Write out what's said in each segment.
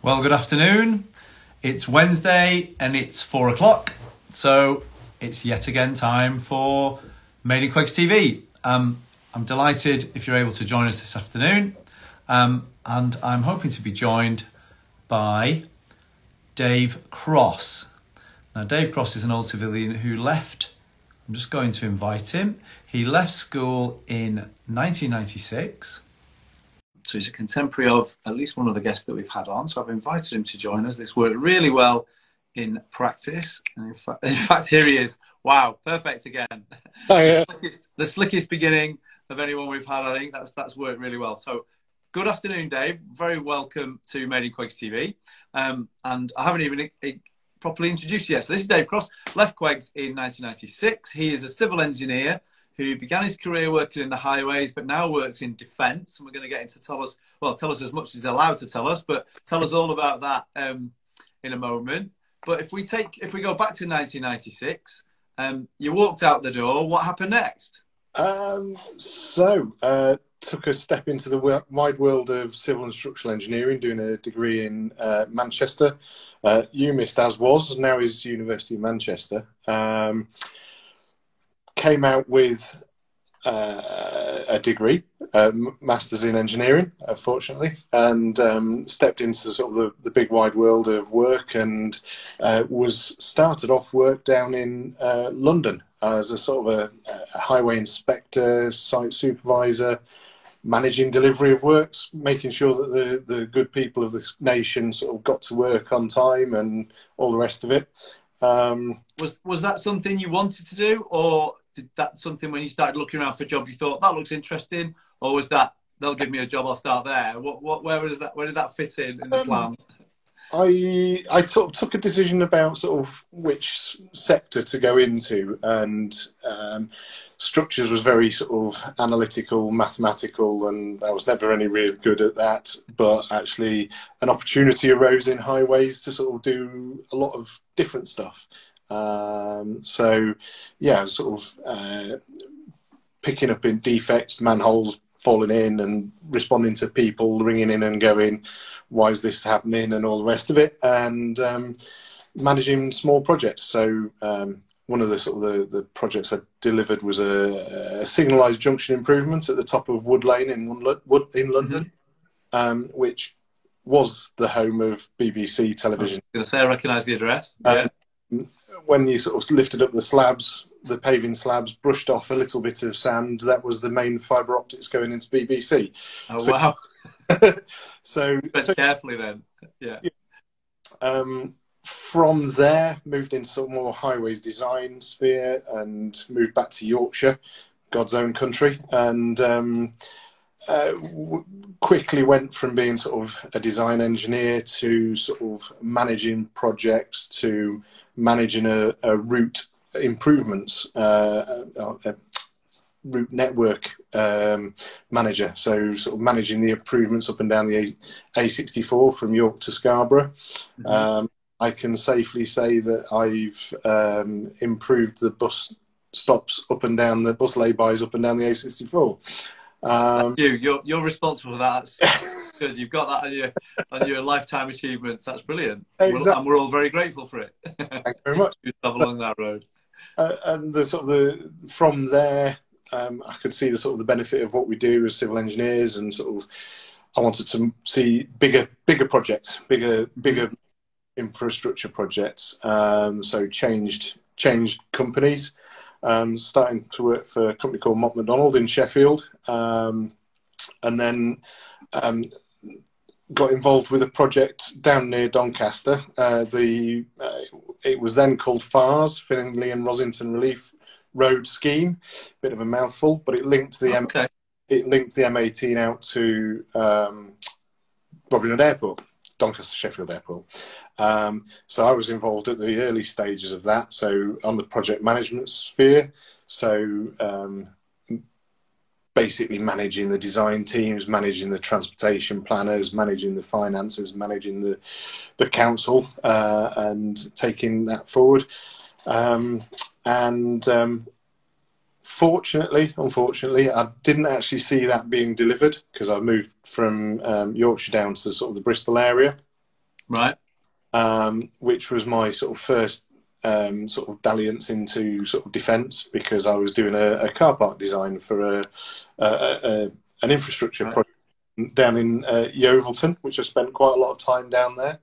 Well, good afternoon. It's Wednesday and it's four o'clock, so it's yet again time for in QEGS TV. Um, I'm delighted if you're able to join us this afternoon, um, and I'm hoping to be joined by Dave Cross. Now, Dave Cross is an old Savilian who left. I'm just going to invite him. He left school in 1996 so he's a contemporary of at least one of the guests that we've had on. So I've invited him to join us. This worked really well in practice. And in fact, in fact here he is. Wow, perfect again. Oh, yeah. the, slickest, the slickest beginning of anyone we've had. I think that's that's worked really well. So good afternoon, Dave. Very welcome to Made in QEGS TV. Um, and I haven't even uh, properly introduced you yet. So this is Dave Cross, left QEGS in 1996. He is a civil engineer who began his career working in the highways, but now works in defence. And we're going to get him to tell us, well, tell us as much as he's allowed to tell us, but tell us all about that um, in a moment. But if we take, if we go back to 1996, um, you walked out the door. What happened next? Um, so, uh, took a step into the wide world of civil and structural engineering, doing a degree in uh, Manchester. Uh, UMIST, as was, now is University of Manchester. Um, came out with uh, a degree, a master's in engineering, fortunately, and um, stepped into sort of the, the, big wide world of work and uh, was started off work down in uh, London as a sort of a, a, highway inspector, site supervisor, managing delivery of works, making sure that the, the good people of this nation sort of got to work on time and all the rest of it. Um, was was that something you wanted to do, or did that something when you started looking around for jobs you thought that looks interesting, or was that they'll give me a job, I'll start there? What what where was that? Where did that fit in in the um, plan? I I took took a decision about sort of which sector to go into, and um, structures was very sort of analytical, mathematical, and I was never any really good at that. But actually, an opportunity arose in highways to sort of do a lot of different stuff. Um, so, yeah, sort of uh, picking up in defects, manholes falling in, and responding to people ringing in and going, "Why is this happening?" and all the rest of it, and um, managing small projects. So. Um, one of the sort of the, the projects I delivered was a, a signalised junction improvement at the top of Wood Lane in Wood in London, mm-hmm. um, which was the home of BBC television. I was going to say I recognise the address. Um, yeah when you sort of lifted up the slabs, the paving slabs, brushed off a little bit of sand, that was the main fibre optics going into BBC. Oh so, wow! so, so carefully then, yeah. yeah. Um, from there, moved into sort of more highways design sphere and moved back to Yorkshire, God's own country, and um, uh, w- quickly went from being sort of a design engineer to sort of managing projects to managing a, a route improvements uh, uh, uh, route network um, manager. So sort of managing the improvements up and down the A- A64 from York to Scarborough. Mm-hmm. Um, I can safely say that I've um, improved the bus stops up and down the bus laybys up and down the A64. Um, you, you're, you're responsible for that. because you've got that on your on your lifetime achievements. That's brilliant, exactly. and we're all very grateful for it. Thank you very much. you along that road, uh, and the sort of the from there, um, I could see the sort of the benefit of what we do as civil engineers, and sort of I wanted to see bigger bigger projects, bigger bigger infrastructure projects. Um, so changed changed companies. Um, starting to work for a company called Mott MacDonald in Sheffield, um, and then um, got involved with a project down near Doncaster. Uh, the uh, it was then called FARS, Finningley and Rossington Relief Road Scheme. Bit of a mouthful, but it linked the okay. M- it linked the M18 out to um, Robin Hood Airport, Doncaster Sheffield Airport. Um, so I was involved at the early stages of that. So on the project management sphere. So um, basically managing the design teams, managing the transportation planners, managing the finances, managing the the council, uh, and taking that forward. Um, and um, fortunately, unfortunately, I didn't actually see that being delivered because I moved from um, Yorkshire down to sort of the Bristol area. Right. Um, which was my sort of first um, sort of dalliance into sort of defence because I was doing a, a, car park design for a, a, an infrastructure right. project down in uh, Yeovilton, which I spent quite a lot of time down there.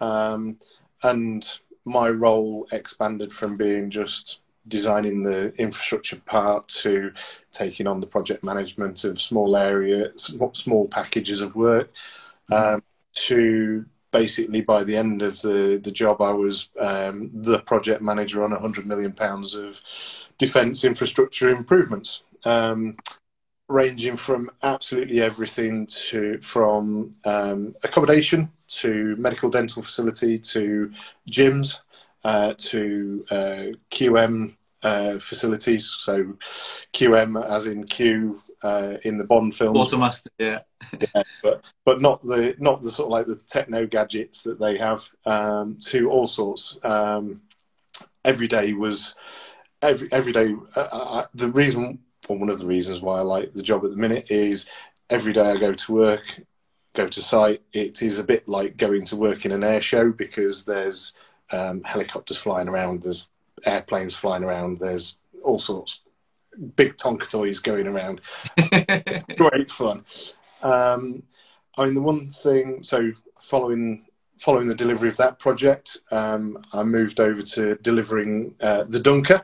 Um, and my role expanded from being just designing the infrastructure part to taking on the project management of small area, small packages of work, mm-hmm. um, to basically by the end of the, the job, I was um, the project manager on 100 million pounds of defence infrastructure improvements. Um, ranging from absolutely everything to from um, accommodation to medical dental facility to gyms uh, to uh, QM uh, facilities. So QM as in Q uh, in the Bond films. Yeah. yeah, but but not the not the sort of like the techno gadgets that they have. Um, to all sorts. Um, every day was every every day. Uh, uh the reason, or one of the reasons why I like the job at the minute is every day I go to work, go to site. It is a bit like going to work in an air show because there's um, helicopters flying around, there's airplanes flying around, there's all sorts big Tonka toys going around. Great fun. Um, I mean, the one thing. So following following the delivery of that project, um, I moved over to delivering uh, the Dunker,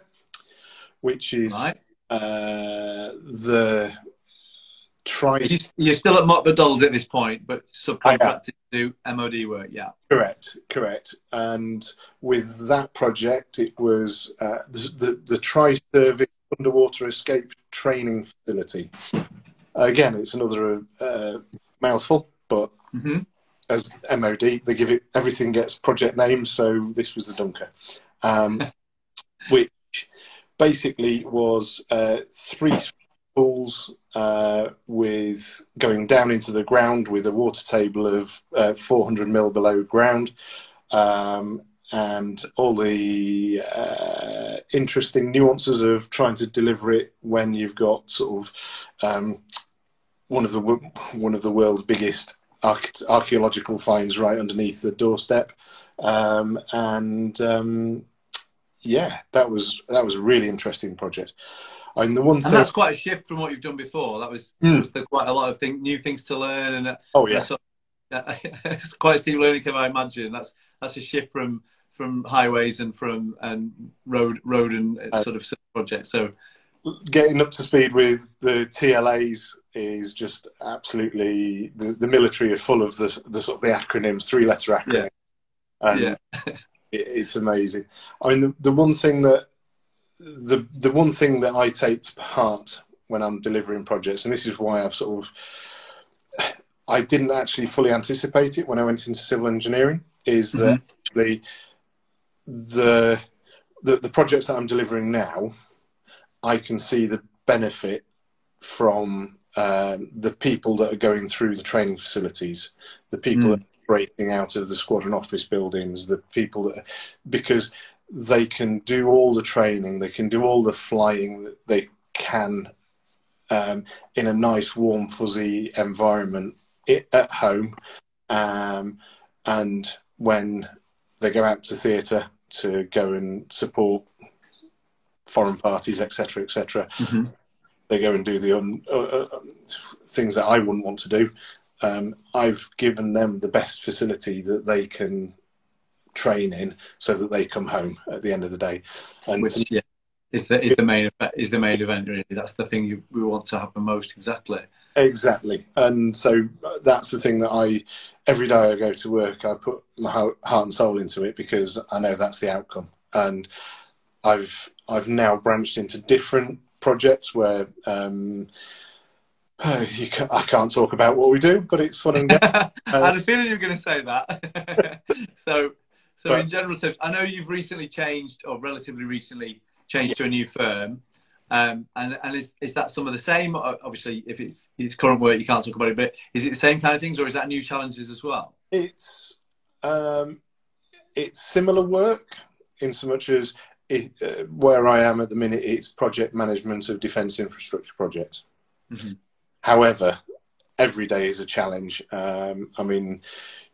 which is right. uh, the try. You're still at Mott MacDonald's at this point, but subcontracted to MOD work. Yeah, correct, correct. And with that project, it was uh, the, the, the tri service underwater escape training facility. Again, it's another uh, mouthful, but mm-hmm. as MOD, they give it everything gets project names. So this was the Dunker, um, which basically was uh, three pools uh, with going down into the ground with a water table of uh, 400 mil below ground. Um, and all the uh, interesting nuances of trying to deliver it when you've got sort of um, one of the one of the world's biggest archaeological finds right underneath the doorstep, um, and um, yeah, that was that was a really interesting project. I mean, the one and that's quite a shift from what you've done before. That was, mm. was there quite a lot of thing, new things to learn, and uh, oh yeah, it's quite steep learning curve. I imagine that's that's a shift from from highways and from and road road and uh, sort of projects. So getting up to speed with the TLAs is just absolutely the, the military are full of the, the sort of the acronyms, three letter acronyms. Yeah. And yeah. it, it's amazing. I mean, the, the one thing that the the one thing that I take to heart when I'm delivering projects, and this is why I've sort of I didn't actually fully anticipate it when I went into civil engineering, is that mm-hmm. actually the, the the projects that I'm delivering now, I can see the benefit from um, the people that are going through the training facilities, the people mm. that are breaking out of the squadron office buildings, the people that because they can do all the training, they can do all the flying that they can um, in a nice, warm, fuzzy environment at home, um, and when they go out to theatre to go and support foreign parties, etc., etc. Mm-hmm. They go and do the un, uh, uh, things that I wouldn't want to do. Um, I've given them the best facility that they can train in, so that they come home at the end of the day. And Which, yeah, is the is the main is the main event really? That's the thing you, we want to happen most. Exactly. Exactly, and so uh, that's the thing that I every day I go to work, I put my heart and soul into it because I know that's the outcome. And I've I've now branched into different projects where um, can, I can't talk about what we do, but it's fun and uh, I had a feeling you were going to say that. so, so but, in general terms, I know you've recently changed, or relatively recently changed yeah. to a new firm. Um, and and is, is that some of the same? Obviously, if it's it's current work, you can't talk about it. But is it the same kind of things, or is that new challenges as well? It's um, it's similar work in so much as it, uh, where I am at the minute, it's project management of defence infrastructure projects. Mm-hmm. However, every day is a challenge. Um, I mean,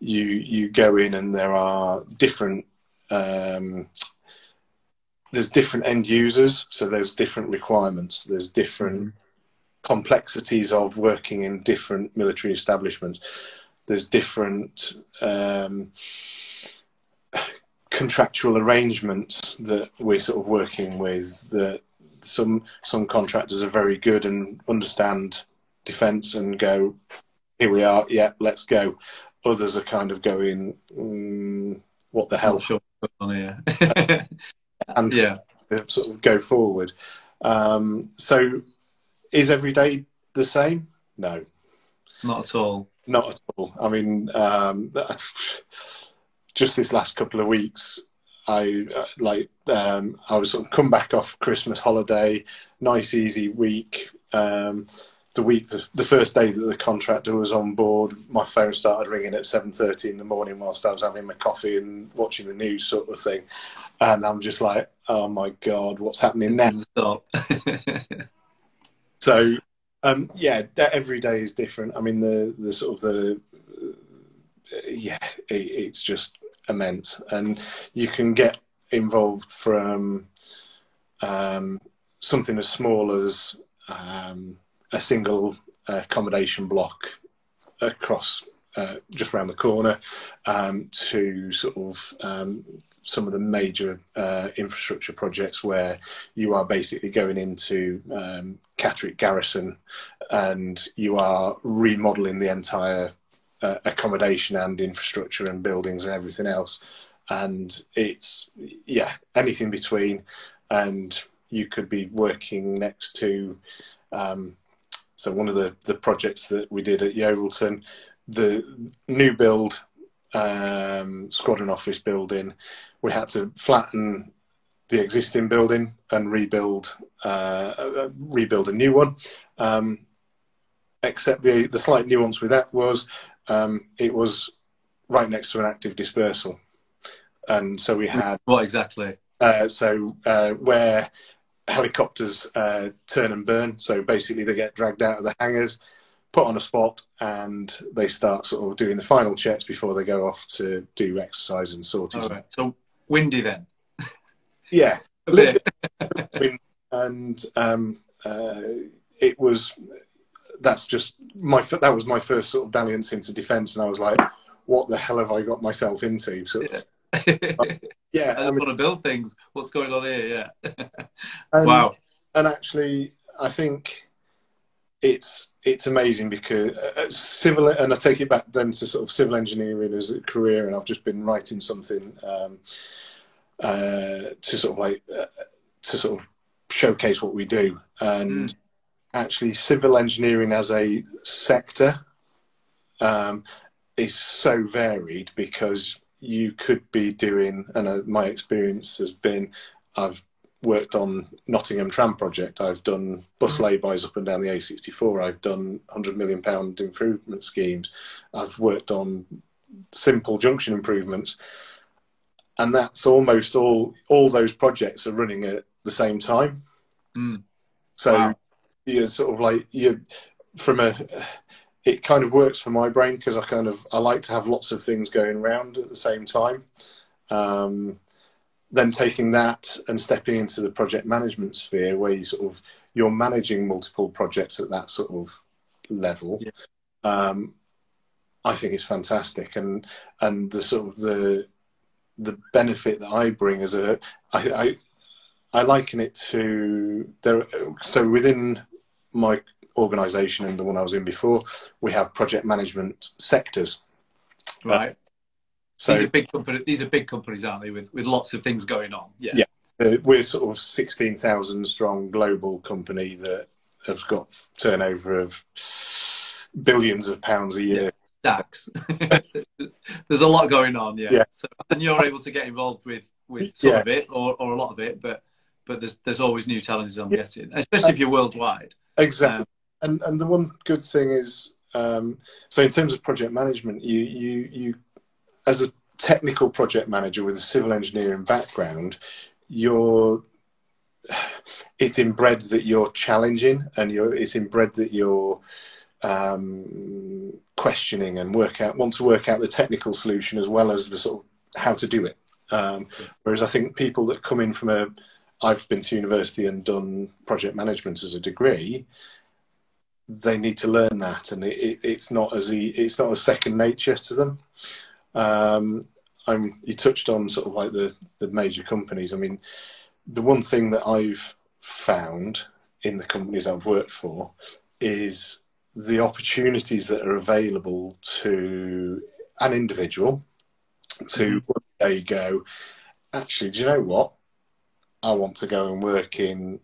you you go in and there are different um, there's different end users, so there's different requirements. There's different mm-hmm. complexities of working in different military establishments. There's different um, contractual arrangements that we're sort of working with. That some some contractors are very good and understand defence and go, here we are, yeah, let's go. Others are kind of going, mm, what the hell? Sure. On here. and yeah. sort of go forward. Um, so, is every day the same? No, not at all. Not at all. I mean, um, just this last couple of weeks, I uh, like um, I was sort of come back off Christmas holiday, nice easy week. Um, the week, the, the, first day that the contractor was on board, my phone started ringing at seven thirty in the morning whilst I was having my coffee and watching the news, sort of thing. And I'm just like, oh my god, what's happening now? Stop. so, um, yeah, every day is different. I mean, the the sort of the yeah, it, it's just immense, and you can get involved from um, something as small as um, a single uh, accommodation block across uh, just around the corner um, to sort of um, some of the major uh, infrastructure projects where you are basically going into um, Catterick Garrison and you are remodeling the entire uh, accommodation and infrastructure and buildings and everything else. And it's, yeah, anything between. And you could be working next to um, so one of the, the projects that we did at Yeovilton, the new build um, squadron office building, we had to flatten the existing building and rebuild uh, uh, rebuild a new one. Um, except the the slight nuance with that was um, it was right next to an active dispersal, and so we had what exactly? Uh, so uh, where helicopters uh, turn and burn. So basically, they get dragged out of the hangars, put on a spot, and they start sort of doing the final checks before they go off to do exercise and sorties. Right. So windy then. yeah, and um, uh, it was. That's just my. That was my first sort of dalliance into defence, and I was like, "What the hell have I got myself into?" So. Yeah yeah, I, I mean, want to build things. What's going on here? Yeah. and, wow. And actually, I think it's it's amazing because uh, civil, and I take it back then to sort of civil engineering as a career, and I've just been writing something um, uh, to sort of like uh, to sort of showcase what we do, and mm. actually, civil engineering as a sector um, is so varied because you could be doing, and uh, my experience has been, I've worked on Nottingham Tram project. I've done bus mm. laybys up and down the A64. I've done hundred million pound improvement schemes. I've worked on simple junction improvements, and that's almost all. All those projects are running at the same time. Mm. So wow. you're sort of like you from a it kind of works for my brain because I kind of I like to have lots of things going around at the same time. Um, then taking that and stepping into the project management sphere where you sort of you're managing multiple projects at that sort of level. Yeah. Um, I think it's fantastic, and and the sort of the the benefit that I bring as a I, I I liken it to there. So within my organisation and the one I was in before, we have project management sectors. Right. Uh, so these are big companies. These are big companies, aren't they? With with lots of things going on. Yeah. Yeah. Uh, we're sort of sixteen thousand strong global company that has got turnover of billions of pounds a year. Yeah. There's a lot going on. Yeah. yeah. So, and you're able to get involved with with some yeah. of it or, or a lot of it, but but there's there's always new challenges I'm yeah. getting, especially if you're worldwide. Exactly. Um, and and the one good thing is, um, so in terms of project management, you you you as a technical project manager with a civil engineering background, you're it's inbred that you're challenging and you're it's inbred that you're um, questioning and work out want to work out the technical solution as well as the sort of how to do it. Um, whereas I think people that come in from a I've been to university and done project management as a degree, they need to learn that, and it, it, it's not as e- it's not a second nature to them. Um, I'm, you touched on sort of like the the major companies. I mean, the one thing that I've found in the companies I've worked for is the opportunities that are available to an individual to one day go, actually, do you know what? I want to go and work in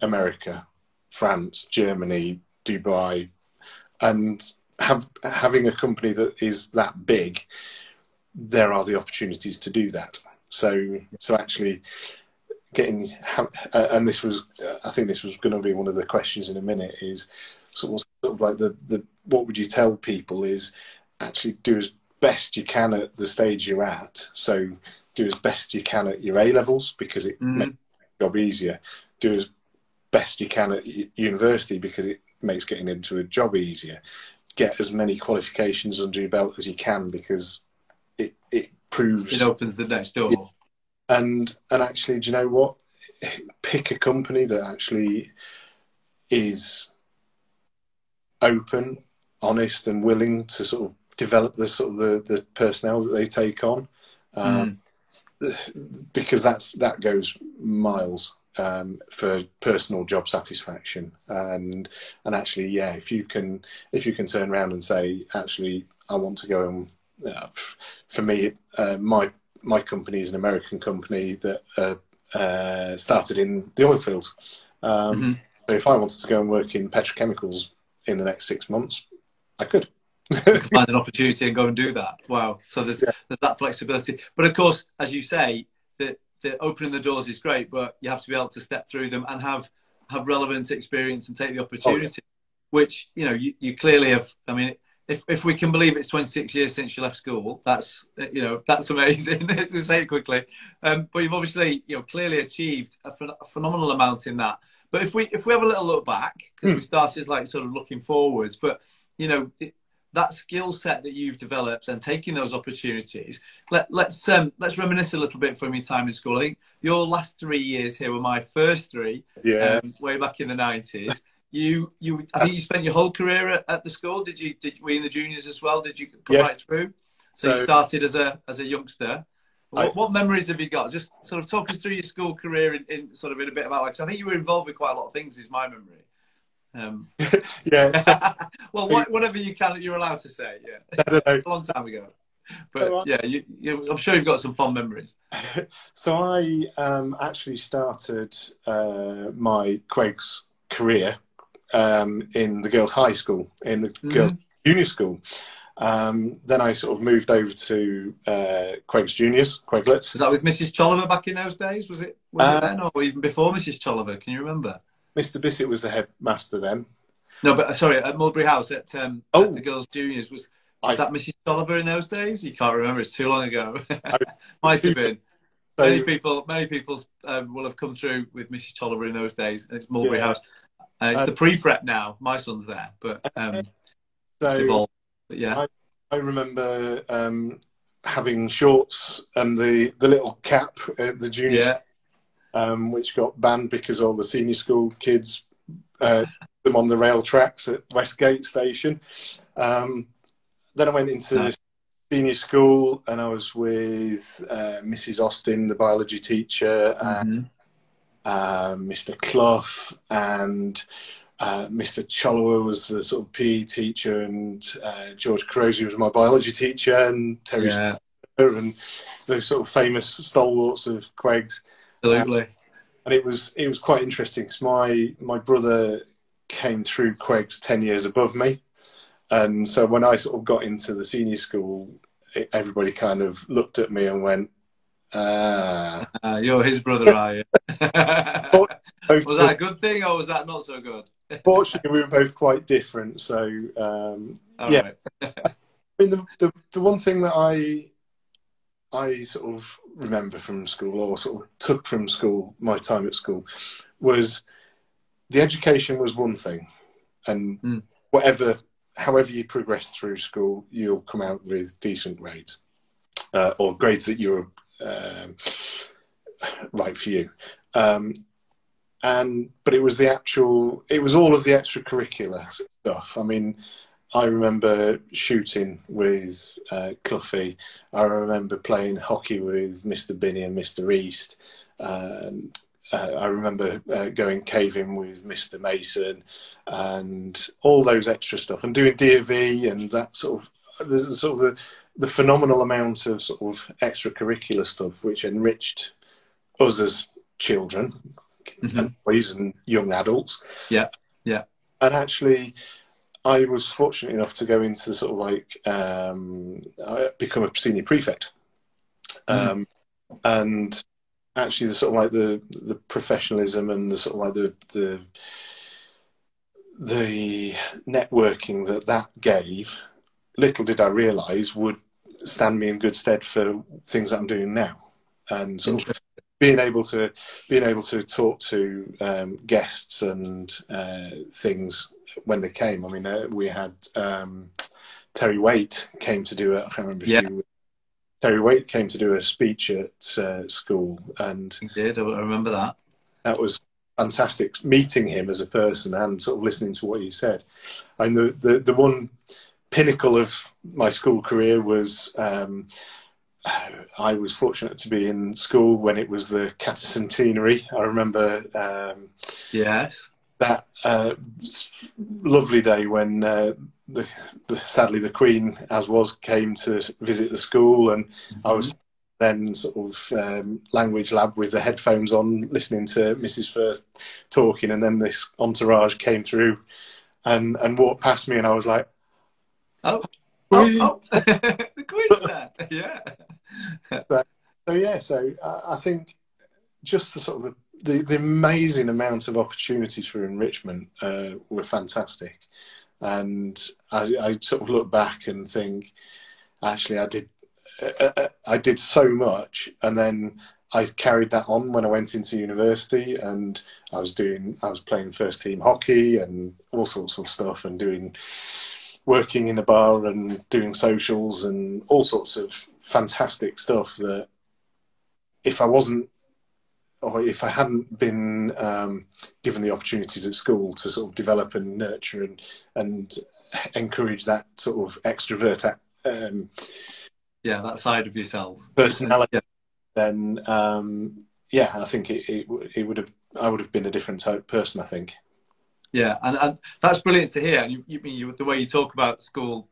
America, France, Germany, Dubai, and have having a company that is that big, there are the opportunities to do that. So, so actually, getting and this was, I think this was going to be one of the questions in a minute. Is sort of, sort of like the the what would you tell people is actually do as best you can at the stage you're at. So do as best you can at your A levels because it mm. makes the job easier. Do as best you can at university because it makes getting into a job easier. Get as many qualifications under your belt as you can because it it proves it opens the next door. And and actually, do you know what? Pick a company that actually is open, honest, and willing to sort of develop the sort of the, the personnel that they take on. Um, mm. Because that's that goes miles um, for personal job satisfaction and and actually yeah if you can if you can turn around and say actually I want to go and uh, for me uh, my my company is an American company that uh, uh started in the oil fields um, mm-hmm. so if I wanted to go and work in petrochemicals in the next six months I could find an opportunity and go and do that. Wow. So there's yeah. there's that flexibility. But of course, as you say, that the opening the doors is great, but you have to be able to step through them and have have relevant experience and take the opportunity. Oh, yeah. Which you know you, you clearly have. I mean, if if we can believe it's 26 years since you left school, that's you know that's amazing to say it quickly. Um, but you've obviously you know clearly achieved a, ph- a, phenomenal amount in that. But if we if we have a little look back, because mm. we started like sort of looking forwards, but you know that skill set that you've developed and taking those opportunities. Let, us let's, um, let's reminisce a little bit from your time in school. I think your last three years here were my first three. Yeah. Um, way back in the nineties. You you I think you spent your whole career at, at, the school. Did you did we in the juniors as well? Did you come yeah. right through? So, so, you started as a as a youngster. What, I, what, memories have you got? Just sort of talk us through your school career in, in sort of in a bit about like I think you were involved with quite a lot of things. Is my memory. Um, yeah. well, what, whatever you can, you're allowed to say. Yeah. it's a long time ago. But so yeah, you, you, I'm sure you've got some fond memories. So I um, actually started uh, my Queg's career um, in the girls' high school, in the mm-hmm. girls' junior school. Um, then I sort of moved over to uh, Queg's Juniors, Queglets. Was that with Mrs. Cholliver back in those days? Was it, was uh, it then, or even before Mrs. Cholliver? Can you remember? Mr. Bissett was the headmaster then. No, but uh, sorry, at Mulberry House at, um, oh. At the girls' juniors was was I, that Mrs. Tolliver in those days? You can't remember; it's too long ago. Might have been. So, many people, many people um, will have come through with Mrs. Tolliver in those days. It's Mulberry yeah. House. Uh, it's the pre-prep now. My son's there, but um, so But yeah, I, I remember um, having shorts and the the little cap at the junior yeah um, which got banned because all the senior school kids uh, them on the rail tracks at Westgate Station. Um, then I went into senior school and I was with uh, Mrs. Austin, the biology teacher, and uh, Mr. Clough, and uh, Mr. Chollower was the sort of PE teacher, and uh, George Carosi was my biology teacher, and Terry yeah. and those sort of famous stalwarts of QEGS. Absolutely. Um, and it was it was quite interesting because my my brother came through QEGS ten years above me, and so when I sort of got into the senior school, it, everybody kind of looked at me and went, "Ah, uh, you're his brother, are you?" was that a good thing or was that not so good? Fortunately, we were both quite different, so um, yeah. Right. I mean, the, the the one thing that I I sort of remember from school or sort of took from school, my time at school, was the education was one thing. And mm. whatever, however you progress through school, you'll come out with decent grades uh, or grades that you're um, right for you. Um, and but it was the actual, it was all of the extracurricular stuff. I mean, I remember shooting with uh, Cluffy. I remember playing hockey with Mr. Binney and Mr. East. And uh, I remember uh, going caving with Mr. Mason and all those extra stuff and doing DV and that sort of, there's sort of the, the phenomenal amount of sort of extracurricular stuff which enriched us as children mm-hmm. and boys and young adults. Yeah, yeah. And actually, I was fortunate enough to go into the sort of like um, become a senior prefect, mm-hmm. um, mm. and actually the sort of like the the professionalism and the sort of like the the the networking that that gave. Little did I realise would stand me in good stead for things that I'm doing now, and sort of being able to being able to talk to um, guests and uh, things when they came. I mean, uh, we had um, Terry Waite came to do it. I can't remember yeah. you. Terry Waite came to do a speech at uh, school, and he did. I remember that. That was fantastic meeting him as a person and sort of listening to what he said. And the the, the one pinnacle of my school career was. Um, I was fortunate to be in school when it was the Quatercentenary. I remember. Um, yes that uh, lovely day when uh, the, the, sadly the Queen, as was, came to visit the school, and mm-hmm. I was then sort of um, language lab with the headphones on, listening to Mrs. Firth talking, and then this entourage came through and and walked past me, and I was like, "Oh, oh, oh. the Queen's there!" yeah. so, so yeah, so I think just the sort of the the, the amazing amount of opportunities for enrichment uh, were fantastic. And I, I, sort of look back and think, actually, I did, uh, uh, I did so much, and then I carried that on when I went into university, and I was doing, I was playing first team hockey and all sorts of stuff, and doing, working in the bar and doing socials and all sorts of fantastic stuff that if I wasn't or if I hadn't been um, given the opportunities at school to sort of develop and nurture and and encourage that sort of extrovert, um, yeah, that side of yourself, personality, yeah. then um, yeah, I think it, it, it would have I would have been a different type person. I think. Yeah, and, and that's brilliant to hear. And you, you, you, the way you talk about school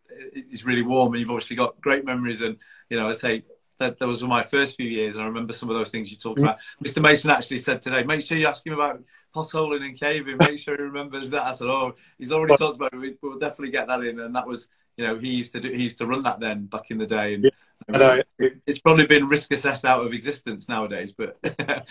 is really warm, and you've obviously got great memories. And you know, I say that, that was my first few years, and I remember some of those things you talked about. Mr. Mason actually said today, make sure you ask him about potholing and caving. Make sure he remembers that. I said, oh, he's already talked about it. We'll definitely get that in. And that was, you know, he used to do, he used to run that then back in the day. And yeah. it's probably been risk assessed out of existence nowadays. But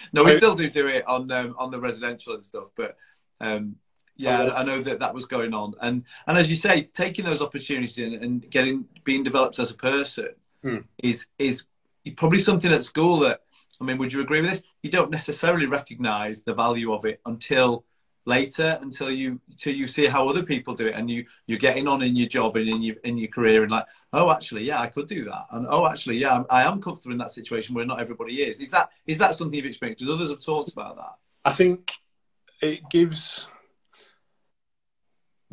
no, we still do do it on um, on the residential and stuff. But um, yeah, I know that that was going on. And and as you say, taking those opportunities and, and getting being developed as a person hmm. is is probably something at school that I mean, would you agree with this? You don't necessarily recognise the value of it until later, until you until you see how other people do it, and you you're getting on in your job and in your in your career, and like, oh, actually, yeah, I could do that, and oh, actually, yeah, I'm, I am comfortable in that situation where not everybody is. Is that is that something you've experienced? Because others have talked about that. I think it gives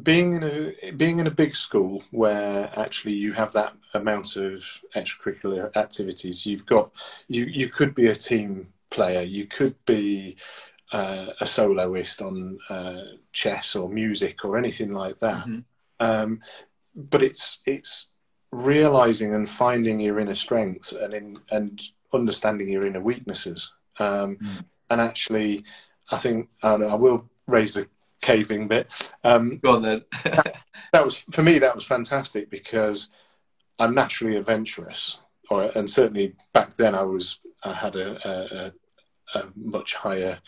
being in a being in a big school where actually you have that amount of extracurricular activities, you've got you you could be a team player, you could be uh, a soloist on uh, chess or music or anything like that. Mm-hmm. Um, but it's it's realizing and finding your inner strengths and in and understanding your inner weaknesses. Um, mm. And actually, I think I, I will raise the caving bit. Um, Go on then. that, that, was for me. That was fantastic because I'm naturally adventurous, or and certainly back then I was. I had a, a, a much higher,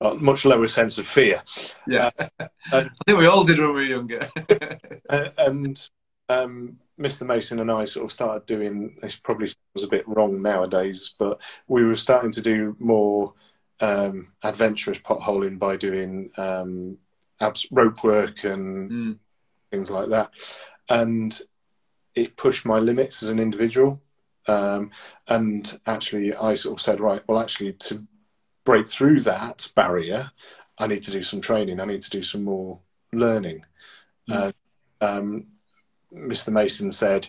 much lower sense of fear. Yeah, uh, I think we all did when we were younger. and um, Mr. Mason and I sort of started doing this. Probably was a bit wrong nowadays, but we were starting to do more um, adventurous potholing by doing um, abs- rope work and mm. things like that, and it pushed my limits as an individual. Um, and actually, I sort of said, right, well, actually, to break through that barrier, I need to do some training. I need to do some more learning. Mm. Uh, um, Mr. Mason said,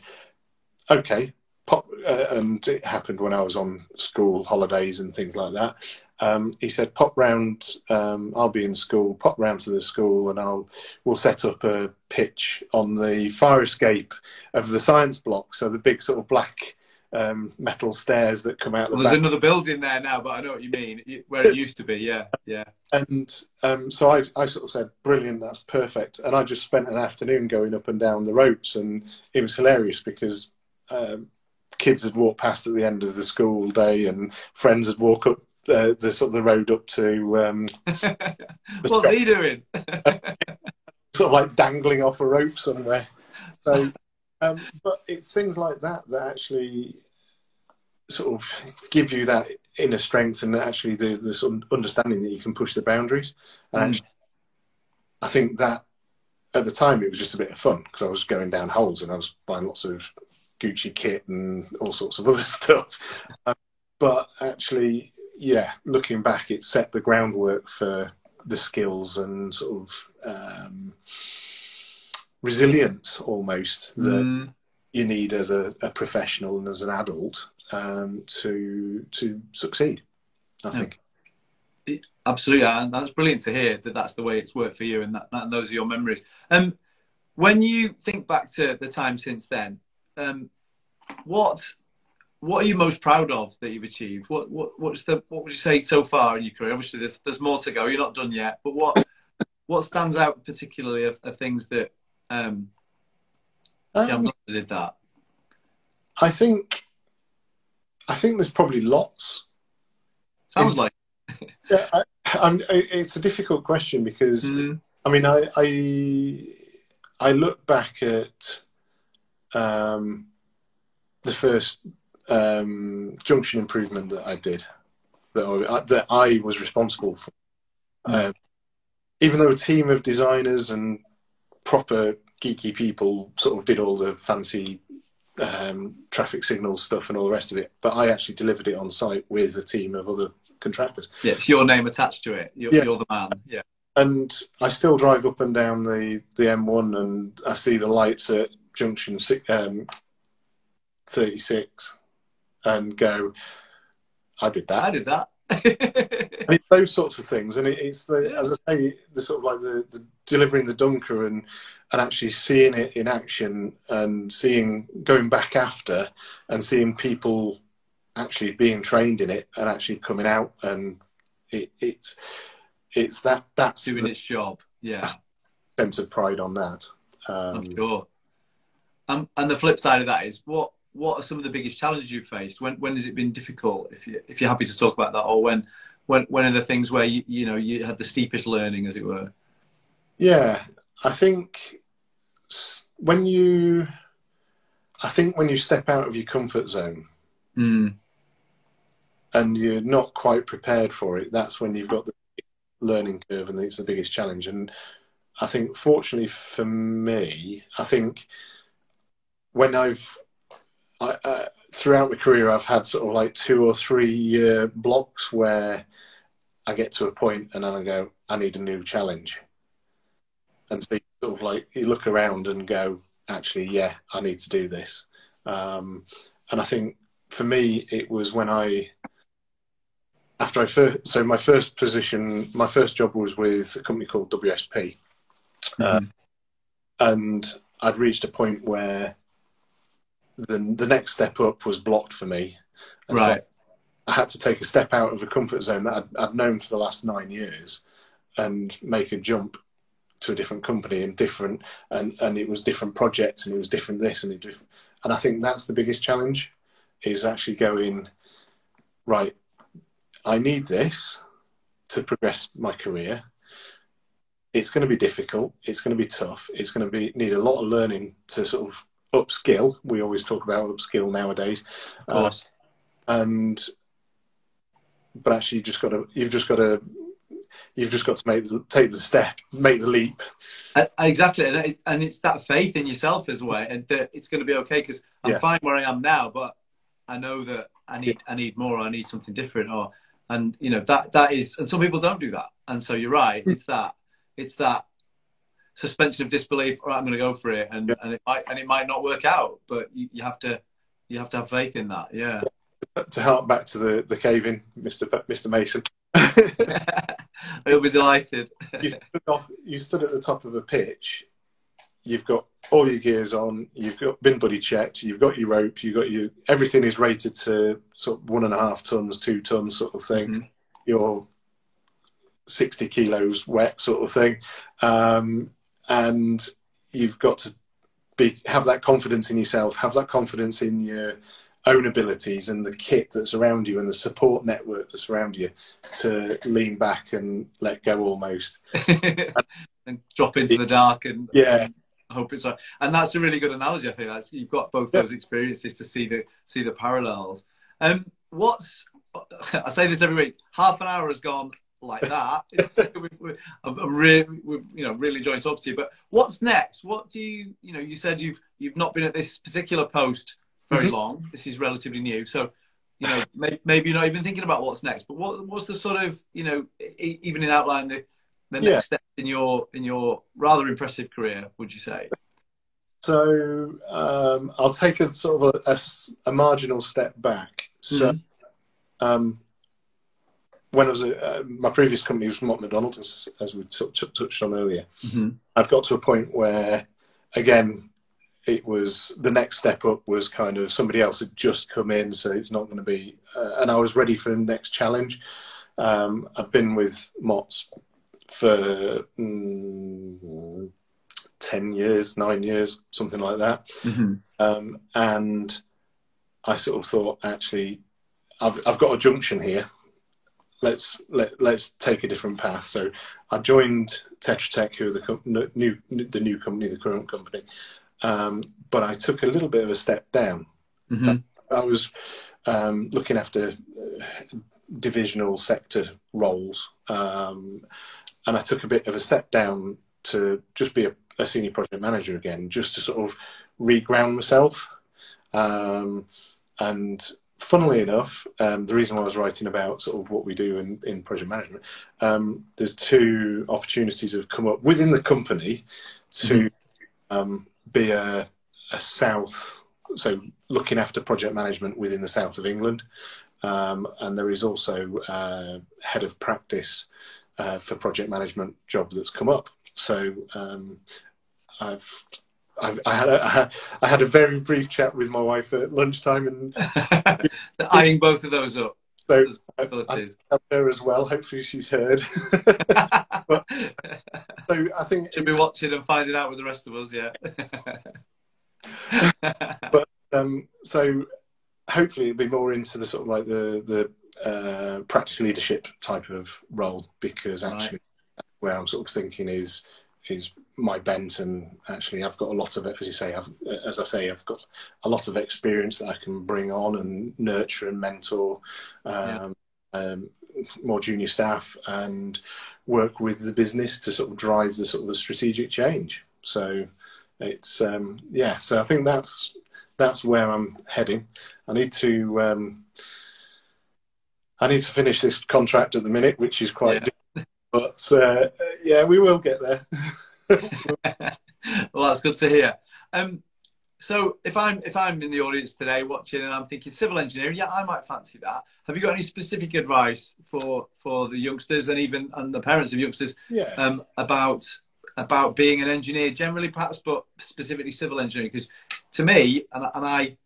okay, pop, uh, and it happened when I was on school holidays and things like that. Um, he said, "Pop round. Um, I'll be in school. Pop round to the school, and I'll we'll set up a pitch on the fire escape of the science block. So the big sort of black um, metal stairs that come out. Well, the there's back. another building there now, but I know what you mean. Where it used to be, yeah, yeah. And um, so I, I sort of said, "Brilliant, that's perfect." And I just spent an afternoon going up and down the ropes, and it was hilarious because um, kids had walked past at the end of the school day, and friends had walked up uh, the sort of the road up to. Um, What's he doing? sort of like dangling off a rope somewhere. So, um, but it's things like that that actually sort of give you that inner strength and actually the, the sort of understanding that you can push the boundaries. And mm. actually, I think that at the time it was just a bit of fun because I was going down holes and I was buying lots of Gucci kit and all sorts of other stuff. Um, but actually, yeah, looking back, it set the groundwork for the skills and sort of um, resilience almost that mm. you need as a, a, professional and as an adult um, to to succeed. I think. Absolutely, and that's brilliant to hear that that's the way it's worked for you, and that, that those are your memories. Um, when you think back to the time since then, um, what what are you most proud of that you've achieved? What what what's the what would you say so far in your career? Obviously, there's there's more to go. You're not done yet, but what what stands out particularly of, of things that um, um yeah, did that? I think I think there's probably lots. Sounds in, like. yeah, I, I, it's a difficult question because mm. I mean I I I look back at um, the first um, junction improvement that I did, that I, that I was responsible for. Mm. Um, even though a team of designers and proper geeky people sort of did all the fancy um, traffic signal stuff and all the rest of it, but I actually delivered it on site with a team of other contractors. Yeah, it's your name attached to it. You're, yeah. you're the man. Yeah. And I still drive up and down the, the M1 and I see the lights at junction um, 36 and go, I did that. I did that. and it's those sorts of things, and it, it's the as I say, the sort of like the, the delivering the dunker and and actually seeing it in action and seeing going back after and seeing people actually being trained in it and actually coming out and it, it's it's that that's doing the, its job. Yeah, sense of pride on that. Um, I'm sure. Um, and the flip side of that is what what are some of the biggest challenges you've faced? When when has it been difficult? If you if you're happy to talk about that, or when when when are the things where you you know you had the steepest learning, as it were? Yeah, I think when you, I think when you step out of your comfort zone. Mm. And you're not quite prepared for it. That's when you've got the learning curve, and it's the biggest challenge. And I think, fortunately for me, I think when I've I, uh, throughout my career, I've had sort of like two or three year blocks where I get to a point and then I go, I need a new challenge. And so you sort of like you look around and go, actually, yeah, I need to do this. Um, and I think for me, it was when I, after I first, so my first position, my first job was with a company called WSP. Mm-hmm. Uh, and I'd reached a point where the the next step up was blocked for me. And right. So I had to take a step out of the comfort zone that I'd, I'd, known for the last nine years, and make a jump to a different company and different and and it was different projects and it was different this and it different and I think that's the biggest challenge is actually going right. I need this to progress my career. It's going to be difficult. It's going to be tough. It's going to be need a lot of learning to sort of upskill. We always talk about upskill nowadays. Of course. Uh, and but actually, you just got to you've just got to you've just got to make the, take the step, make the leap. And, exactly, and, it, and it's that faith in yourself as well, and that it's going to be okay because I'm Yeah. fine where I am now, but I know that I need I need more. I need something different, or and you know that that is, and some people don't do that, and so you're right. Hmm. It's that it's that suspension of disbelief. All right, I'm going to go for it, and Yeah. and it might and it might not work out, but you, you have to you have to have faith in that. Yeah. To hark back to the the cave in, Mister Mister Mason. He'll be delighted. you, stood off, you stood at the top of a pitch. You've got all your gears on. You've got been buddy checked. You've got your rope. You have got your everything is rated to sort of one and a half tons, two tons, sort of thing. Mhm. You're sixty kilos wet, sort of thing, um, and you've got to be have that confidence in yourself. Have that confidence in your own abilities and the kit that's around you and the support network that's around you to lean back and let go almost. and drop into the dark and Yeah, I hope it's right. And that's a really good analogy. I think that's you've got both Yeah. those experiences to see the see the parallels. Um, what's I say this every week. Half an hour has gone like that. It's, I'm really, we've you know really enjoying talking to you. But what's next? What do you you know? You said you've you've not been at this particular post very Mhm. long. This is relatively new, so. You know, maybe, maybe you're not even thinking about what's next. But what, what's the sort of, you know, e- even in outline the, the next Yeah. step in your in your rather impressive career? Would you say? So um, I'll take a sort of a marginal step back. So Mhm. um, when I was at, uh, my previous company was Mott MacDonald, as, as we t- t- touched on earlier. Mhm. I'd got to a point where, again, it was the next step up was kind of somebody else had just come in, so it's not going to be, uh, and I was ready for the next challenge. Um, I've been with Mott's for mm, ten years, nine years, something like that, Mhm. um, and I sort of thought, actually, I've I've got a junction here. Let's let let's take a different path. So I joined Tetra Tech, who are the co- n- new the new company, the current company, um, but I took a little bit of a step down. Mhm. I was um, looking after uh, divisional sector roles, um, and I took a bit of a step down to just be a, a senior project manager again, just to sort of reground myself. Um, and funnily enough, um, the reason why I was writing about sort of what we do in, in project management, um, there's two opportunities have come up within the company to um, be a, a south, so looking after project management within the south of England. Um, and there is also uh, head of practice uh, for project management job that's come up. So um, I've, I've I had a, I had- a very brief chat with my wife at lunchtime, and Eyeing both of those up. so possibilities. I've her as well. Hopefully, she's heard. so I think she'll be watching and finding out with the rest of us, yeah. um, so hopefully it'll be more into the sort of like the the uh, practice leadership type of role because Right. actually where I'm sort of thinking is is my bent and actually I've got a lot of it as you say I've as I say I've got a lot of experience that I can bring on and nurture and mentor um, um, more junior staff and work with the business to sort of drive the sort of the strategic change. So it's um, yeah so I think that's that's where I'm heading. I need to um, I need to finish this contract at the minute which is quite Yeah. But uh, yeah, we will get there. well, that's good to hear. Um, so, if I'm if I'm in the audience today watching and I'm thinking civil engineering, yeah, I might fancy that. Have you got any specific advice for for the youngsters and even and the parents of youngsters yeah, um, about about being an engineer generally, perhaps, but specifically civil engineering? Because to me, and, I- and I,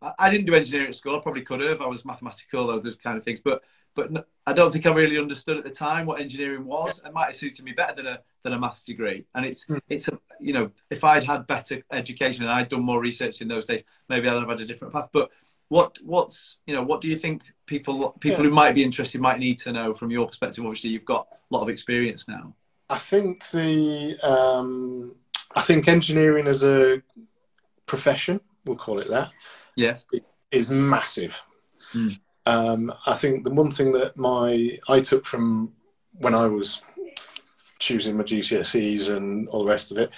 I- I didn't do engineering at school. I probably could have. I was mathematical, those kind of things, but but I don't think I really understood at the time what engineering was. It might have suited me better than a than a maths degree. And it's Hmm. it's a, you know if I'd had better education and I'd done more research in those days, maybe I'd have had a different path. But what what's you know what do you think people people Yeah. who might be interested might need to know from your perspective? Obviously, you've got a lot of experience now. I think the um, I think engineering as a profession, we'll call it that, Yes. is massive. Mm. Um, I think the one thing that my I took from when I was choosing my GCSEs and all the rest of it,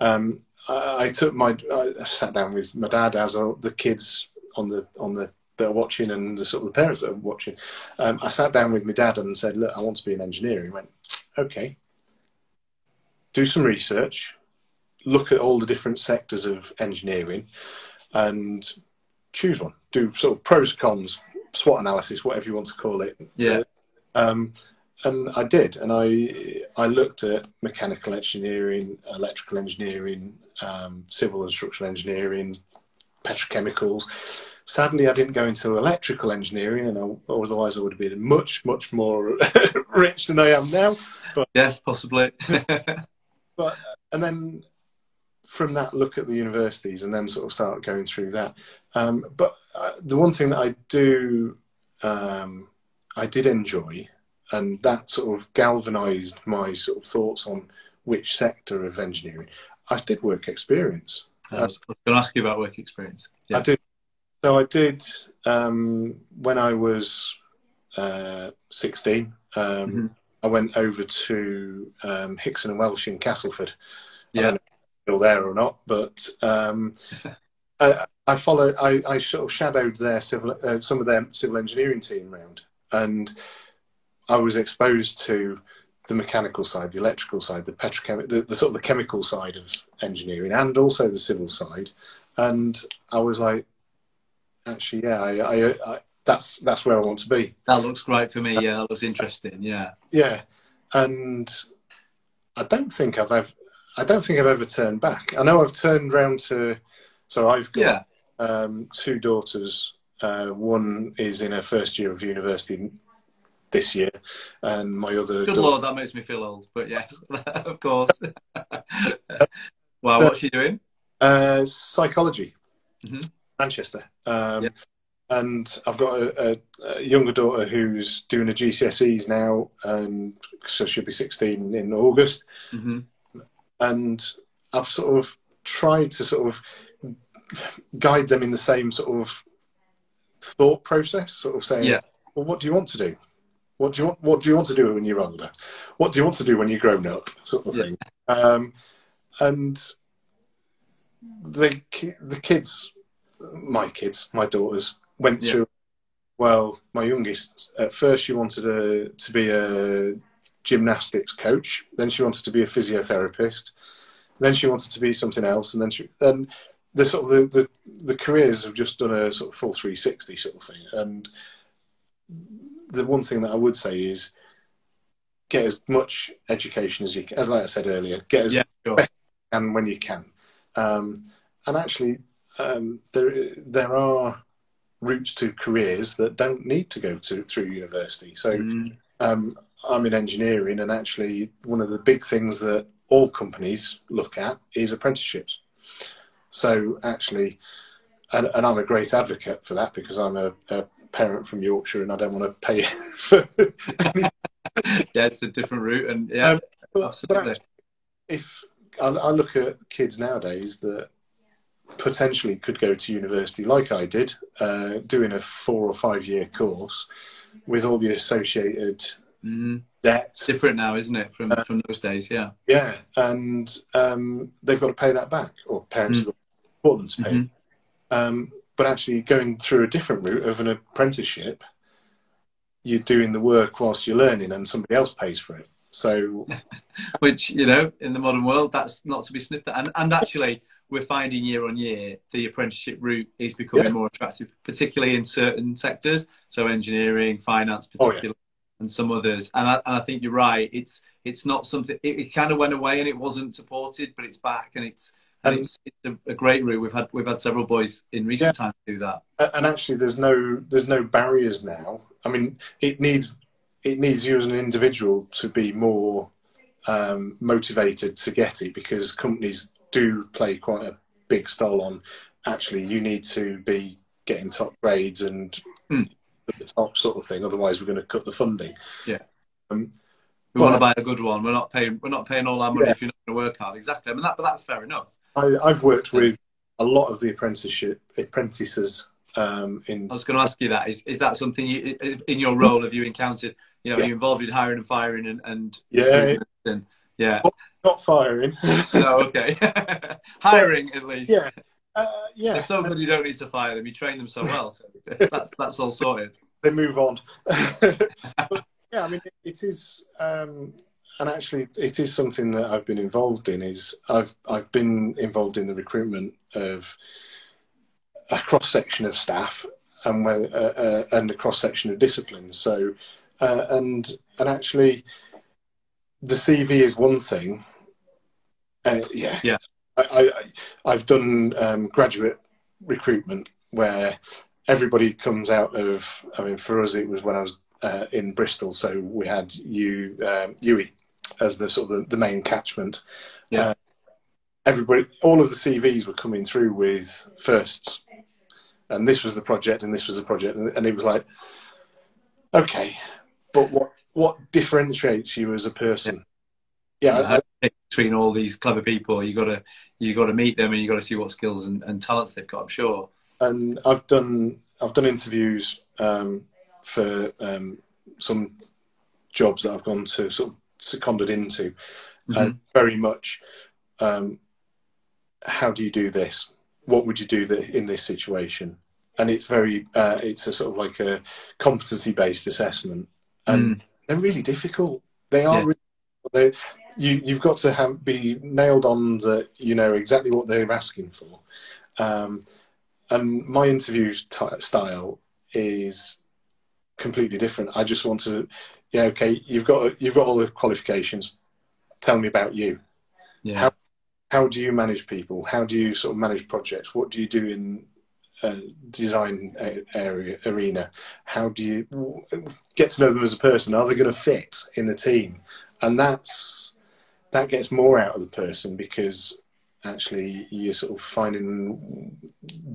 um, I, I, took my I sat down with my dad as the kids on the on the that are watching and the sort of the parents that are watching. Um, I sat down with my dad and said, "Look, I want to be an engineer." He went, "Okay, do some research, look at all the different sectors of engineering, and choose one. Do sort of pros cons, SWOT analysis, whatever you want to call it." Yeah. Um, and I did, and I I looked at mechanical engineering, electrical engineering, um, civil and structural engineering, petrochemicals. Sadly, I didn't go into electrical engineering, and I, otherwise I would have been much much more rich than I am now. But yes, possibly. but and then from that, look at the universities, and then sort of start going through that. Um, but uh, the one thing that I do um, I did enjoy and that sort of galvanized my sort of thoughts on which sector of engineering. I did work experience. I was going to ask you about work experience. Yeah. I did. So I did um, when I was uh, 16. Um, mm-hmm. I went over to um, Hickson and Welch in Castleford. Yeah, still there or not, but um, I, I followed. I, I, sort of shadowed their civil, uh, some of their civil engineering team around, and I was exposed to the mechanical side, the electrical side, the petrochemical, the, the, sort of the chemical side of engineering, and also the civil side. And I was like, actually, yeah, I, I, I, that's that's where I want to be. That looks great for me. Yeah, that looks interesting. Yeah, yeah, and I don't think I've ever, I don't think I've ever turned back. I know I've turned round to, so I've got yeah. um, two daughters. Uh, one is in her first year of university this year, and my other. Good lord, that makes me feel old, but yes, of course. well, what's she doing? Uh, psychology, mm-hmm. Manchester. Um, And I've got a, a, a, younger daughter who's doing a GCSEs now, and so she'll be 16 in August. Mm-hmm. And I've sort of tried to sort of guide them in the same sort of thought process, sort of saying, yeah. well, what do you want to do? What do you want? What do you want to do when you're older? What do you want to do when you're grown up? Sort of thing. Um, and the the kids, my kids, my daughters, went yeah. through. Well, my youngest at first she wanted a, to be a gymnastics coach. Then she wanted to be a physiotherapist. Then she wanted to be something else, and then she then the sort of the, the, the careers have just done a sort of full 360 sort of thing, and the one thing that I would say is get as much education as you can. As like I said earlier, get as yeah, sure. best you can when you can. Um, and actually, um, there there are routes to careers that don't need to go to through university. So mm. um, I'm in engineering, and actually, one of the big things that all companies look at is apprenticeships. So actually, and, and I'm a great advocate for that because I'm a, a parent from Yorkshire, and I don't want to pay for. yeah, it's a different route, and yeah, um, but, absolutely. But if I, I look at kids nowadays that potentially could go to university, like I did, uh, doing a four or five year course with all the associated mm. debt. Different now, isn't it, from uh, from those days? Yeah. Yeah, and um, they've got to pay that back, or parents mm. have got to support them to pay. Mm-hmm. Um, but actually going through a different route of an apprenticeship, you're doing the work whilst you're learning, and somebody else pays for it. So, which you know, in the modern world, that's not to be sniffed at. And, and actually, we're finding year on year the apprenticeship route is becoming yeah. more attractive, particularly in certain sectors. So, engineering, finance, particularly. Oh, yeah. And some others, and I, and I think you're right. It's it's not something. It, it kind of went away and it wasn't supported, but it's back and it's and it's, it's a, a, great route. We've had we've had several boys in recent yeah. times do that. And actually, there's no there's no barriers now. I mean, it needs it needs you as an individual to be more um, motivated to get it because companies do play quite a big style on. Actually, you need to be getting top grades and the top sort of thing. Otherwise, we're going to cut the funding. Yeah. Um, we but, want to buy a good one. We're not paying. We're not paying all our money yeah. if you're not going to work hard. Exactly. I mean that, but that's fair enough. I, have worked with a lot of the apprenticeship apprentices Um, in I was going to ask you that. Is is that something you in your role have you encountered? You know, Yeah. are you involved in hiring and firing and and yeah, and yeah. not firing. no, okay. hiring at least. yeah, uh, yeah. They're so good you don't need to fire them. You train them so well. So that's that's all sorted. they move on. But, yeah, I mean, it, is, um, and actually, it is something that I've been involved in. Is I've I've been involved in the recruitment of a cross section of staff and where, uh, uh, and a cross section of disciplines. So, uh, and and actually, the CV is one thing. Uh, yeah, Yeah. I, I I've done um, graduate recruitment where everybody comes out of. I mean, for us, it was when I was uh, in Bristol, so we had you um, UWE as the sort of the, the main catchment. Yeah. Uh, everybody, all of the CVs were coming through with firsts, and this was the project, and this was the project, and, and it was like, okay, but what what differentiates you as a person? Yeah, I- I- Between all these clever people, you got to you got to meet them and you got to see what skills and, and talents they've got. I'm sure. and I've done I've done interviews um, for um, some jobs that I've gone to sort of seconded into, and very much. Um, how do you do this? What would you do that in this situation? And it's very uh, it's a sort of like a competency based assessment, and they're really difficult. They are. Yeah. Really, they, you you've got to have be nailed on that you know exactly what they're asking for. Um, and my interview t- style is completely different. I just want to, yeah, okay, you've got you've got all the qualifications. Tell me about you. Yeah. How- How do you manage people? How do you sort of manage projects? What do you do in uh, design area arena? How do you get to know them as a person? Are they going to fit in the team? And that's that gets more out of the person because actually you're sort of finding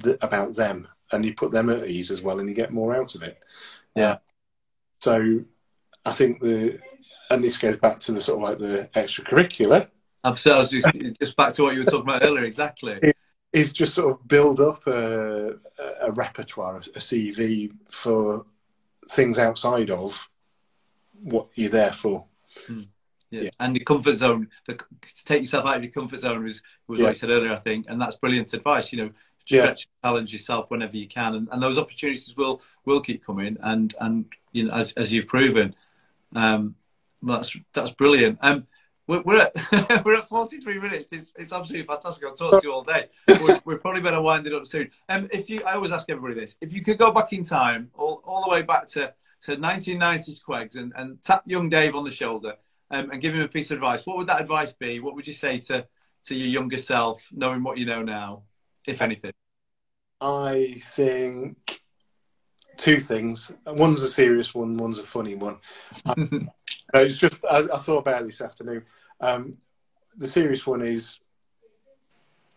th- about them and you put them at ease as well and you get more out of it. Yeah. So I think the and this goes back to the sort of like the extracurricular I'm so I was just, just back to what you were talking about earlier. Exactly. is just sort of build up a, a repertoire, a CV for things outside of what you're there for. Hmm. Yeah. Yeah. And the comfort zone, the, to take yourself out of your comfort zone was, was Yeah. what I said earlier, I think. And that's brilliant advice. You know, Yeah. challenge yourself whenever you can. And, and those opportunities will, will keep coming. And, and, you know, as, as you've proven, um, that's, that's brilliant. Um, we're, we're at, we're at 43 minutes. It's, it's absolutely fantastic. I'll talk to you all day. We're, we're probably better wind it up soon. Um, if you, I always ask everybody this, if you could go back in time, all, all the way back to, to 1990s QEGS and, and tap young Dave on the shoulder um, and give him a piece of advice, what would that advice be? What would you say to, to your younger self, knowing what you know now, if anything? I think two things. One's a serious one, one's a funny one. Uh, it's just I, I thought about it this afternoon. Um, the serious one is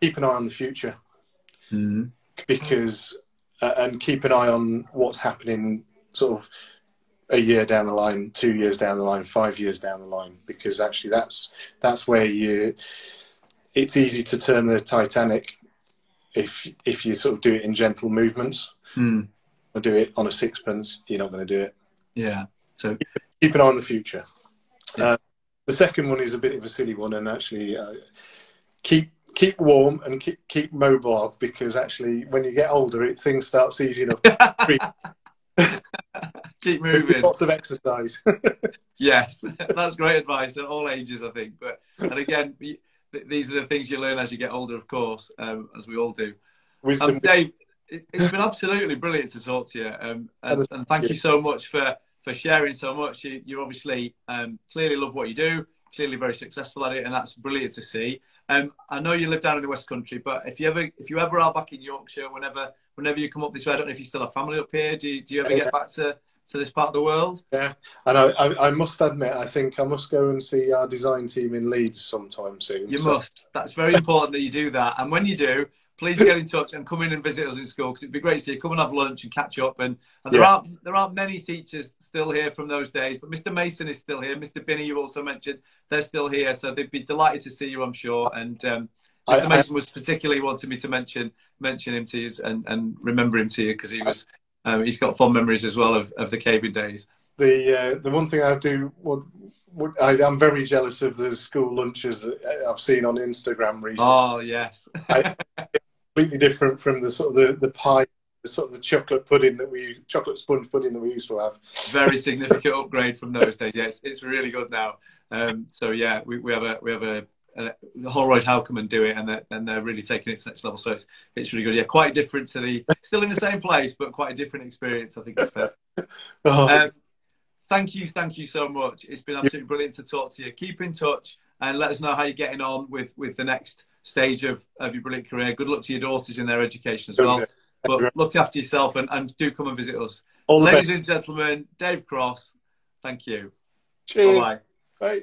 keep an eye on the future Mm. because uh, and keep an eye on what's happening sort of a year down the line, two years down the line, five years down the line, because actually that's that's where you. It's easy to turn the Titanic if if you sort of do it in gentle movements Mm. or do it on a sixpence. You're not going to do it. Yeah. So, Keep an eye on the future. Yeah. Uh, the second one is a bit of a silly one, and actually uh, keep keep warm and keep keep mobile because actually when you get older, it, things start seizing up. keep moving. Lots of exercise. Yes, that's great advice at all ages, I think. But and again, these are the things you learn as you get older, of course, um, as we all do. Um, Dave, it, it's been absolutely brilliant to talk to you, um, and, and thank you so much for for sharing so much. You, you obviously um, clearly love what you do, clearly very successful at it, and that's brilliant to see. Um, I know you live down in the West Country, but if you ever if you ever are back in Yorkshire, whenever whenever you come up this way, I don't know if you still have family up here. Do you, do you ever get back to to this part of the world? Yeah, and I, I, I must admit, I think I must go and see our design team in Leeds sometime soon. You So- must. That's very important that you do that. And when you do, please get in touch and come in and visit us in school because it'd be great to see you. Come and have lunch and catch up. And, and there Yeah. aren't there aren't many teachers still here from those days, but Mr. Mason is still here. Mr. Binney, you also mentioned, they're still here, so they'd be delighted to see you, I'm sure. And um, Mr. Mason was particularly wanting me to mention mention him to you and, and remember him to you because he was um, he's got fond memories as well of, of the caving days. The uh, the one thing I do, what, what, I, am very jealous of the school lunches that I've seen on Instagram recently. Oh yes, I, completely different from the sort of the, the pie the sort of the chocolate pudding that we chocolate sponge pudding that we used to have. Very significant upgrade from those days. Yes, it's really good now. Um, so yeah, we, we have a we have a, a Holroyd Howcomen do it, and they're, and they're really taking it to the next level. So it's it's really good. Yeah, quite different to the still in the same place, but quite a different experience. I think it's fair. oh. um, thank you, thank you so much. It's been absolutely brilliant to talk to you. Keep in touch and let us know how you're getting on with with the next stage of, of your brilliant career. Good luck to your daughters in their education as well. But look after yourself and, and do come and visit us. Ladies best. and gentlemen, Dave Cross, thank you. Cheers. Bye-bye. Bye.